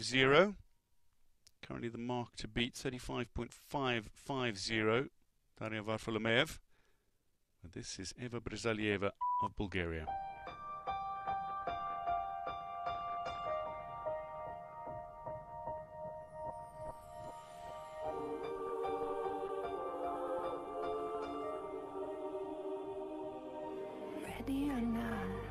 35.50. Currently the mark to beat 35.550. Daria Varfolomeev. This is Eva Brizalieva of Bulgaria. Ready or not, not.